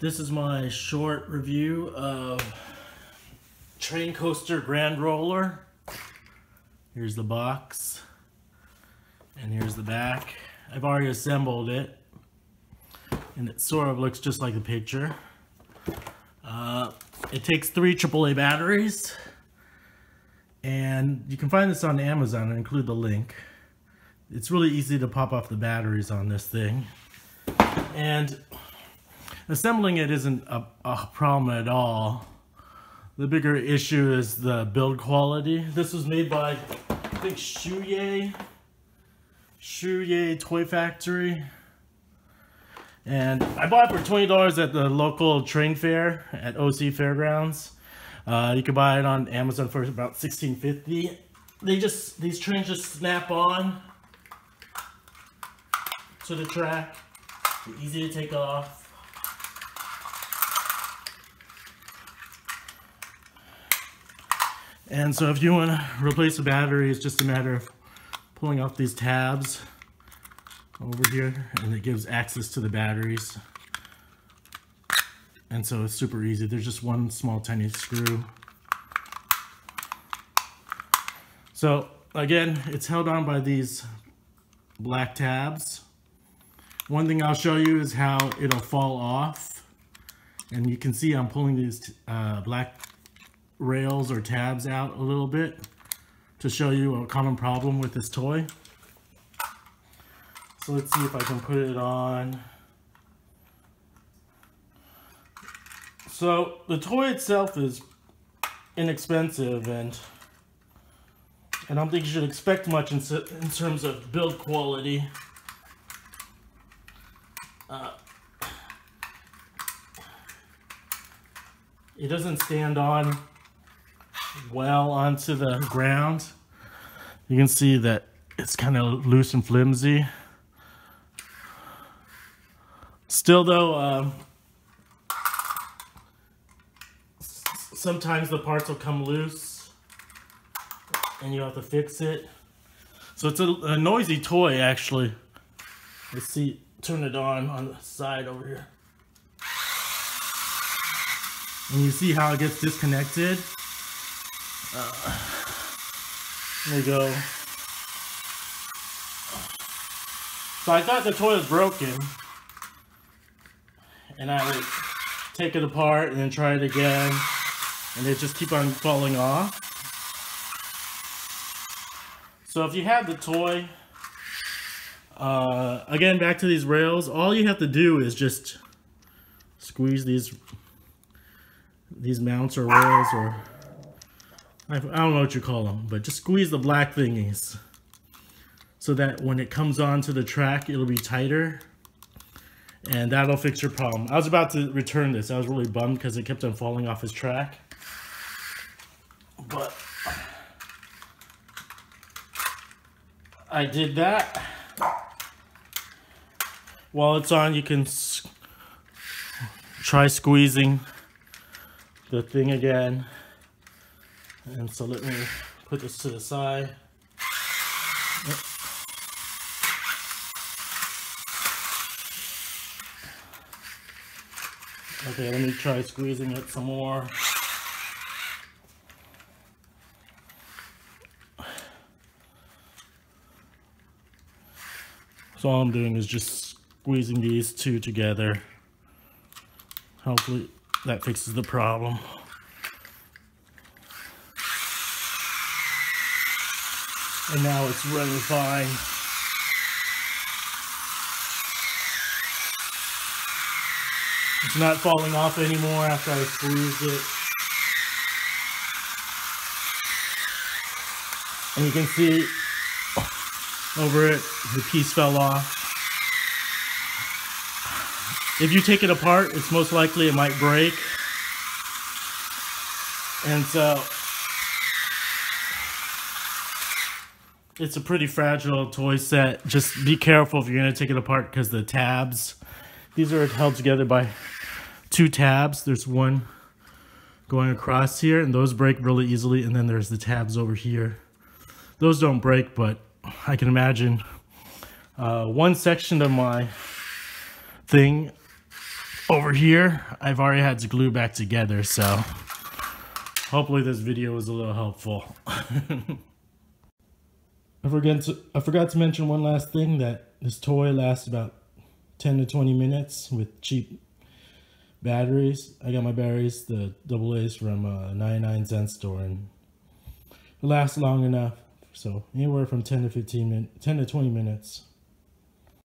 This is my short review of Train Coaster Grand Roller. Here's the box. And here's the back. I've already assembled it. And it sort of looks just like the picture. Uh, it takes three AAA batteries. And you can find this on Amazon. I include the link. It's really easy to pop off the batteries on this thing. And assembling it isn't a, a problem at all. The bigger issue is the build quality. This was made by, I think, Shuye, Shuye Toy Factory. And I bought it for $20 at the local train fair at OC Fairgrounds. Uh, you can buy it on Amazon for about $16.50. They just, these trains just snap on to the track. They're easy to take off. And so if you want to replace the battery, it's just a matter of pulling off these tabs over here and it gives access to the batteries. And so it's super easy. There's just one small tiny screw. So again, it's held on by these black tabs. One thing I'll show you is how it'll fall off. And you can see I'm pulling these uh, black rails or tabs out a little bit to show you a common problem with this toy. So let's see if I can put it on. So the toy itself is inexpensive and I don't think you should expect much in, in terms of build quality. Uh, it doesn't stand on well onto the ground. You can see that it's kind of loose and flimsy. Still though, um, sometimes the parts will come loose and you have to fix it. So it's a, a noisy toy actually. Let's see, turn it on on the side over here. And you see how it gets disconnected? Uh, there we go. So I thought the toy was broken. And I would take it apart and then try it again. And it just keep on falling off. So if you have the toy, uh, again, back to these rails, all you have to do is just squeeze these these mounts or rails or I, don't know what you call them, but just squeeze the black thingies so that when it comes onto the track, it'll be tighter and that'll fix your problem. I was about to return this. I was really bummed because it kept on falling off his track. But I did that. While it's on, you can try squeezing the thing again. And so let me put this to the side. Okay, let me try squeezing it some more. So all I'm doing is just squeezing these two together. Hopefully that fixes the problem. And now it's running fine. It's not falling off anymore after I squeezed it. And you can see over it, the piece fell off. If you take it apart, it's most likely it might break. And so it's a pretty fragile toy set. Just be careful if you're going to take it apart because the tabs, these are held together by two tabs. There's one going across here and those break really easily. And then there's the tabs over here. Those don't break, but I can imagine uh, one section of my thing over here, I've already had to glue back together, so hopefully this video was a little helpful. I forgot to I forgot to mention one last thing that this toy lasts about 10 to 20 minutes with cheap batteries. I got my batteries, the double A's from a 99 cent store and it lasts long enough. So anywhere from 10 to 15 minutes, 10 to 20 minutes.